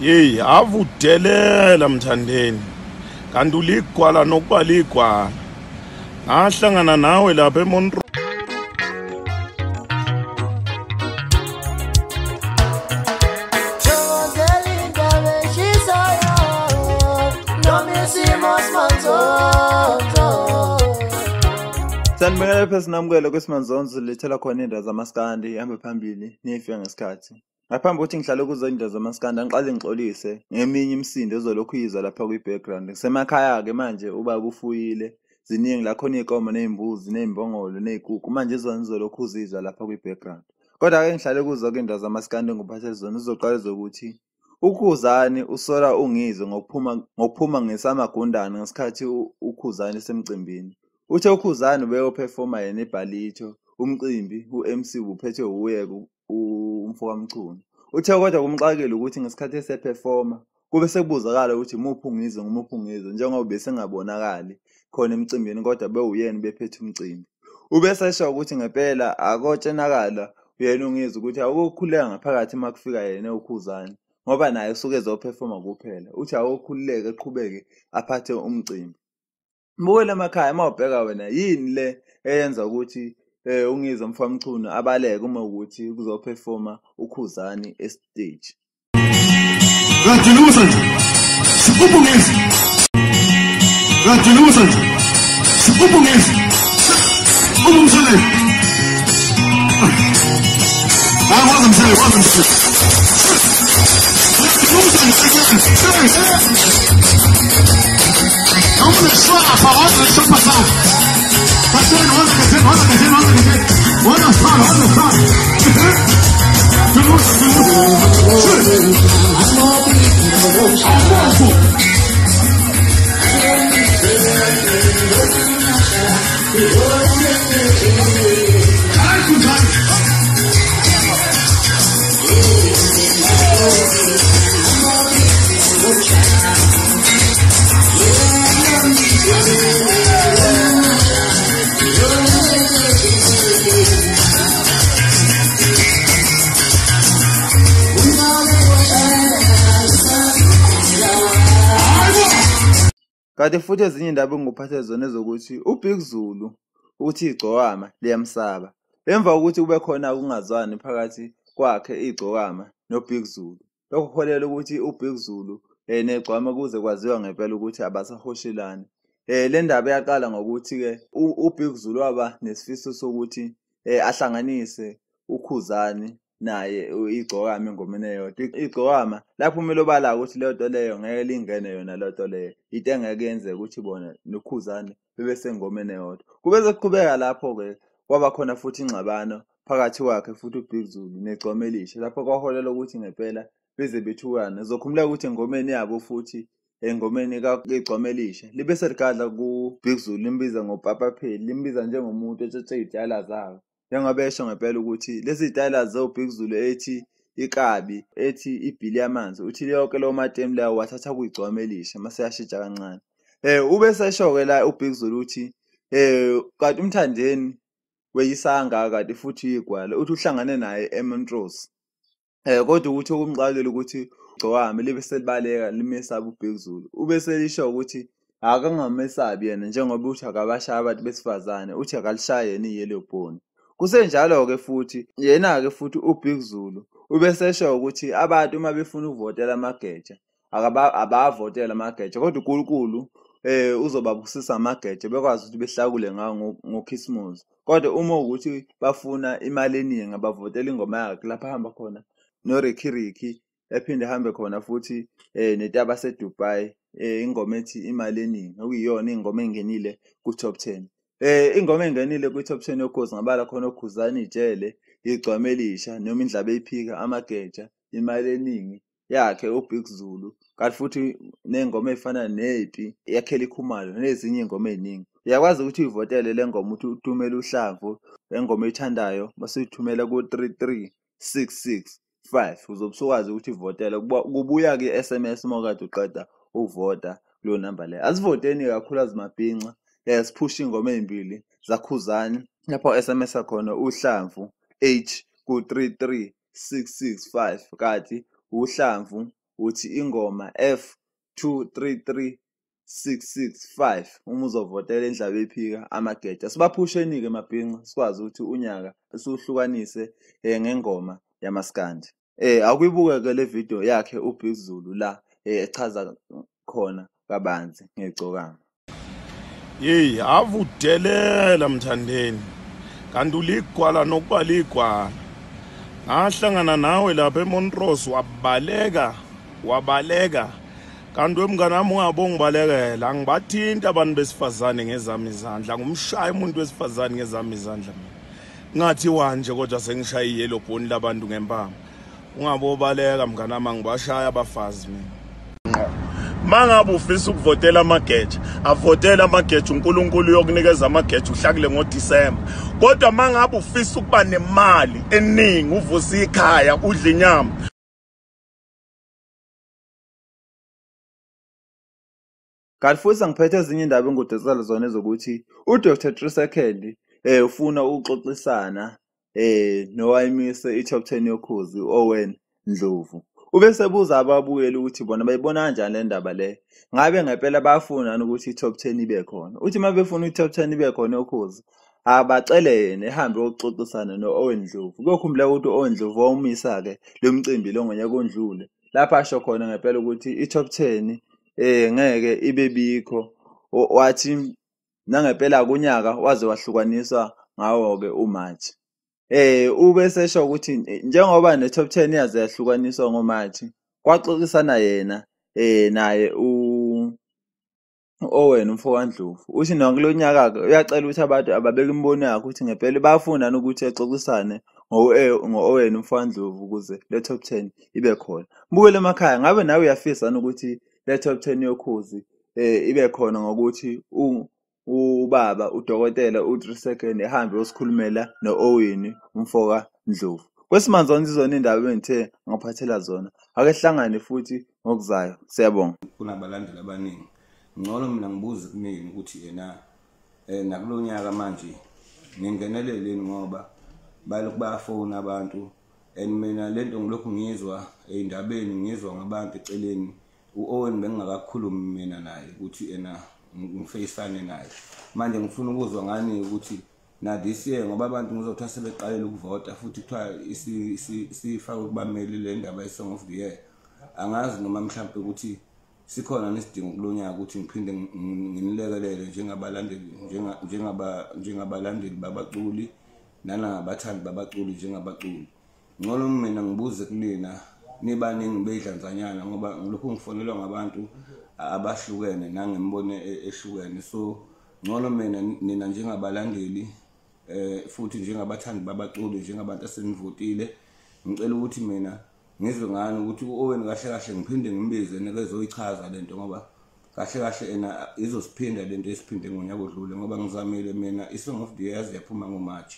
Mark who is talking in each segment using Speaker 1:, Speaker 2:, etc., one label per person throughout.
Speaker 1: yeyi ave udelela mthandeni. Kanti uligwala nokuba ligwala. Ngahlangana nawe lapha emonro
Speaker 2: Thokozela indaba eshisayo noma isimo simanzonzo
Speaker 3: sanibekela phezulu namukelo kwesimanzonzo lethela khona iy'ndawo zamaskandi ihambe phambili niyifika ngesikhathi. Ngaphambi kokuthi ngihlale kuzo iy'ndawo zamaskandi angiqale ngixolise ngeminye imisindo ezolokhu yizwa lapha kwi-background. Ngisemakhaya-ke manje ubaba ufuyile ziningi la khona iy'komo ney'mbuzi ney'mbongolo ney'kukhu manje izona nizolokhu uzizwa lapha kwi-background. Kodwa-ke ngihlale kuzo-ke iy'ndawo zamaskandi enguphathele zona uzoqala zokuthi ukhuzani usola ungizwe ngokuphuma ngokuphuma ngesamagundane ngesikhathi u- ukhuzani esemcimbini uthe ukhuzani ubeyophefoma yena ebhalitho umcimbi u-mc uphethwe uye umfokamchunu uthe kodwa kumxakile ukuthi ngesikhathi esephefoma kube sekubuzakala ukuthi muphi ungizwe ngumuphi ungizwe njengoba besengabonakali khona emcimbini kodwa bewuyena bephethe umcimbi. Ubesesho ukuthi ngempela akotshenakala uyena ungizwe ukuthi awukokhuleka ngaphakathi uma kufika yena ukhuzani ngoba naye usuke ezophefoma kuphela. Uthi awokhululeke eqhubeke aphathe umcimbi. Mbukele emakhaya uma ubheka wena yini le eyenza ukuthi eh ungizwe mfamchunu abaleke uma ukuthi kuzophefoma ukhuzani estage
Speaker 4: Uyadilimusa nje. Sikuphi ngezi? Uyadilimusa nje. Sikuphi ngezi? Ungumsele. Ah, wazi msele, wazi msele. Uyadilimusa nje. 박수는 어느 가슴 어느 가슴 어느 가슴 어느 선 어느 선 주무 주무 줄 안무
Speaker 3: kanti futhi ezinye indaba enguphathe zona ezokuthi ubig zulu uthi igcokama liyamsaba. Emva kokuthi kube khona ukungazwani phakathi kwakhe igcokama nobig zulu. Lokho kuholela ukuthi ubig zulu um negcwama kuze kwaziwa ngempela ukuthi abasahoshelani um le ndaba yaqala ngokuthi-ke u- ubig zulu waba nesifiso sokuthi um ahlanganise ukhuzani naye u- igcokama engomeni eyodwa. I- igcokama lapho kumele obala ukuthi leyo nto leyo ngeke lingene yona leyo nto leyo into engeke yenzeka ukuthi bona nokhuzane bebe sengomeni eyodwa. Kube sekuqhubeka lapho-ke kwaba khona futhi ingxabano phakathi kwakhe futhi ubig zulu negcoma elisha lapho kwaholela ukuthi ngempela beze bethukane. Zokhumuleka ukuthi engomeni yabo futhi engomeni kagcoma elisha libe seligadla kubig zulu limbiza ngopapa pheli limbiza njengomuntu etshetshe iy'tayela zabo. Njengoba esho ngempela ukuthi lezi zitayela zobig zulu ethi ikabi ethi ibhili yamanzi uthi yonke lawo matemu lawo wathatha kuyigcoma elisha mase yashintsha kancane. Um ube sesho-ke la ubig zulu uthi um kanti umthandeni weyisanga kanti futhi igwala uthi uhlangane naye emontrose. Um kodwa ukuthi okumxakile ukuthi gcowami libe selibaleka limesaba ubig zulu ube selisho ukuthi akangamesabi yena njengoba uthi akabashaya abantu besifazane uthi akalishaye yena iyelobhoni Kusenjalo-ke futhi, yena-ke futhi uBig Zulu ubesesho ukuthi abantu uma befuna ukuvotela amageja abawavotele amageja kodwa uNkulunkulu eh uzobabusisa amageja bekwazi ukuthi behlakule ngawo ngokhisimusi. Kodwa uma ukuthi bafuna imali eningi abavotela ingoma yakhe lapha ahamba khona noRikhirikhi ephinde hambe khona futhi eh netaba seDubai eh ingoma ethi imali eningi okuyiyona ingoma engenile ku top 10 Eh ingoma engenile kwi-top 10 yokhozi ngabala khona okhuzani ijele, igcwame elisha, noma indlaba eyiphika, amageja, imali eningi yakhe uBig Zulu. Kanti futhi ney'ngoma ey'fana nepi yakhela ikhumalo nezinye iy'ngoma ey'ningi. Uyakwazi ukuthi uyivotele le ngoma ukuthi uthumele uhlamvu engoma oyithandayo base uyithumela ku-three three six six five uzobe usukwazi ukuthi ivotele kubuya-ke i-S_M_S uma ukade uqeda ukuvota kuleyo namba leyo. Asivoteni kakhulu azimabhinca siphushe iy'ngoma ey'mbili. Zakhuzani. Lapho SMS khona uhlamvu H ku 33665 kanti uhlamvu uthi ingoma F233665 uma uzovotela indaba ephika amageja. Sibaphusheni-ke mabhinqa sikwazi ukuthi unyaka siwuhlukanise um ngengoma yamaskandi. Um akuyibuke-ke le video yakhe uBig Zulu la um echaza khona kabanzi ngegcokama
Speaker 1: yeyi avudelela mthandeni. Kanti uligwala nokuba ligwala. Ngahlangana nawe lapha emontrose wabaleka wabaleka. Kanti wemngane wami ungabe ngibalekela angibathinti abantu besifazane ngezami izandla ngumshaya umuntu wesifazane ngezami izandla mina. Ngathi wanje kodwa sengishaye iyelo bhoni labantu ngempama ungabe ubaleka mngane wami angibashaya abafazi mina. Mangabe ufisa ukuvotela amageja avotela amageja uNkulunkulu uyokunikeza amageja uhlakule ngoDisemba. Kodwa mangabe ufisa ukuba nemali eningi uvusa ikhaya udla inyama.
Speaker 3: Kanti futhi angiphethe ezinye indaba engudesela zona ezokuthi uDr. Trisekedi eh ufuna ukuxoxisana eh nowayemise i-top 10 yokhozi Owen Ndlovu. Ube sebuza ababuyeli ukuthi bona bayibona kanjani le ndaba le? Ngabe ngempela bayafuna ukuthi i-top 10 ibe khona? Uthi uma befuna i-top 10 ibe khona yokhozi abacele yena ehambe ukuxoxisana no-Owen Ndlovu kuyokhumbula ukuthi u-Owen Ndlovu wawumisa-ke lo mcimbi lo ngonyaka ondlule lapho asho khona ngempela ukuthi i-top 10 eh ngeke ibe bikho. Wathi nangempela kunyaka waze wahlukaniswa ngawo ke uMarch eh ube sesho ukuthi eh, njengoba ne top 10 yaze yahlukaniswa ngoMarch kwaxoxisana yena eh naye u Owen umfowandlovu uthi nokulonyaka ke uyacela ukuthi abantu ababeke imbono yakhe ukuthi ngempela bayafuna ukuthi exoxisane ngo ngo-Owen umfowandlovu ukuze le top 10 ibe khona. Mbukele emakhaya ngabe nawe uyafisa ukuthi le top 10 yokhozi eh ibe khona ngokuthi ubaba udokotela u3 second ehambe yosikhulumela no-Owen umfoka Ndlovu. Kwesimanje izona indaba engithe ngaphathela zona ake hlangane futhi ngokuzayo. Siyabonga.
Speaker 5: Kunabalandeli abaningi. Ngcono mina ngibuze kumina ukuthi yena eh nakulo nyaka manje ngingeneleleni ngoba balokhu bayafona abantu and mina lento ngilokhu ngizwa ey'ndabeni ngizwa ngabantu eceleni. U-owen bengingakakhulumi mina naye ukuthi yena ngifeyisane naye. Manje ngifuna ukuzwa ngani ukuthi na this year ngoba abantu ngizothi sebeqalele ukuvota futhi kuthiwa isi- isi- sifakwe kubameli le ndaba ye-song of the year. Angazi noma mhlawumpe ukuthi sikhona nesidingo kulonyaka ukuthi ngiphinde ng- ng- nginilekelele njengabalandeli njenga- njengaba- njengabalandeli babaculi nanangabathandi babaculi njengabaculi. Ngcono mina ngibuze kunina nibaningi beyidlanzanyana ngoba ngilokhu ngifonelwa ngabantu abahlukene nangembono e- ehlukene. So ngcono mina nina njengabalandeli eh futhi njengabathandi babaculi njengabantu asenivotile ngicela ukuthi mina ngizwe ngani ukuthi u-Owen kahle kahle ngiphinde ngimbize nekezoyichaza lento ngoba kahle kahle ena izosiphinda lento esiphinde ngonyaka odlule ngoba ngizamile mina i-song of the year yaphuma ngomarch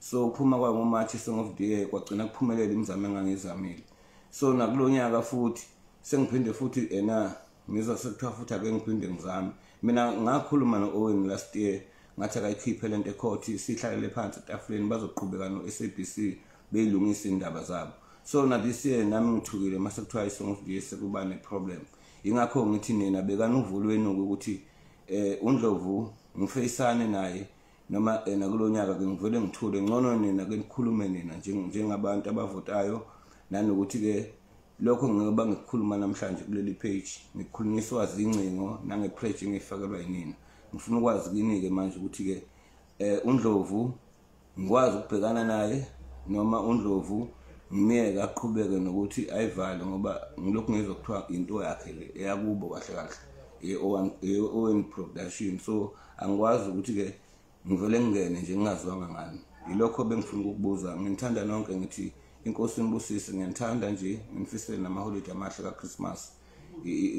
Speaker 5: so ukuphuma kwayo ngomarch i-song of the year kwagcina kuphumelela imizamo engangizamile so nakulo nyaka futhi sengiphinde futhi ena ngizwa sekuthiwa futhi ake ngiphinde ngizame. Mina ngakhuluma no-owen last year ngathi akayikhiphe lento ekhothi sihlalele phansi etafuleni bazoqhubeka no-sabc beyilungisa iy'ndaba zabo. So na this year nami ngithukile mase kuthiwa i-song of the year sekuba ne-problem. Yingakho ngithi nina bekani uvulweni-ke ukuthi eh undlovu ngifeyisane naye noma eh, nakulo nyaka ke ngivele ngithule. Ngcono nina ke nikhulume nina njeng- njengabantu abavotayo nanokuthi ke lokho ngiyoba ngikukhuluma namhlanje kuleli page ngikukhulunyiswa zingcingo nange-pledge engiyifakelwa yinina ngifuna ukwazi kini-ke manje ukuthi-ke eh undlovu ngikwazi ukubhekana naye noma undlovu ngimiyeke aqhubeke nokuthi ayivale ngoba ngilokhu ngizwa kuthiwa into yakhe le eyakubo kahle kahle ye-owen production. So angikwazi ukuthi-ke ngivele ngingene nje ngingaziwanga ngani. Yilokho bengifuna ukukubuza. Nginithanda nonke ngithi inkosi nibusise ngiyanithanda nje nginifisele namaholide amahle ka-christmas.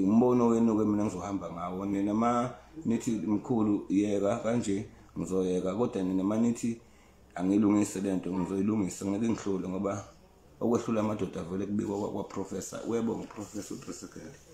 Speaker 5: Umbono wenu-ke mina ngizohamba ngawo nina ma nithi mkhulu yeka kanje ngizoyeka. Kodwa nina ma nithi angilungise lento ngizoyilungisa ngeke ngihlule ngoba okwehlula amadoda vele kubikwa kwaprofesa uyabonga uprofesa utrisekele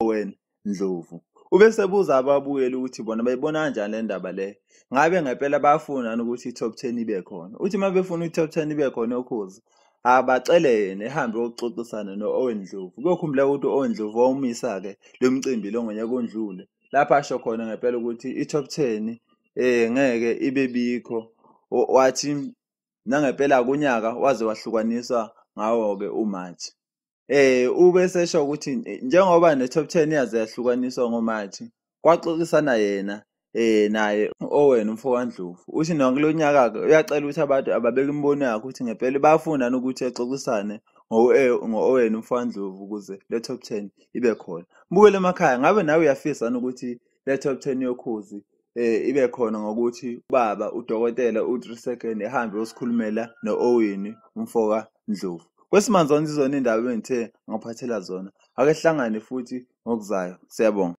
Speaker 3: Owen Ndlovu. Ubese buza ababukeli ukuthi bona bayibona kanjani le ndaba le? Ngabe ngempela bayafuna yini ukuthi i-top 10 ibe khona? Uthi uma befuna i-top 10 ibe khona ukhozi abacele yena ehambe yokuxoxisana no-Owen Ndlovu. Kuyokhumbula ukuthi u-Owen Ndlovu wawumisa-ke lo mcimbi lo ngonyaka ondlule lapho asho khona ngempela ukuthi i-top 10 eh ngeke ibe bikho. Wathi nangempela kunyaka waze wahlukaniswa ngawo-ke uMathi eh ube sesho ukuthi eh, njengoba ne-top 10 yaze yahlukaniswa ngoMathi kwaxoxisana yena eh naye Owen umfowandlovu uthi nakulonyaka ke uyacela ukuthi abantu ababeke imbono yakhe ukuthi ngempela bayafuna yini ukuthi exoxisane ngo ngo-Owen umfowandlovu ukuze le top 10 ibe khona. Mbukele emakhaya ngabe nawe uyafisa ukuthi le top 10 yokhozi eh ibe khona ngokuthi ubaba udokotela u3 second ehambe yosikhulumela no-Owen umfoka Ndlovu kwesimanje izona indaba engithe ngaphathela zona. Ake sihlangane futhi ngokuzayo. Siyabonga.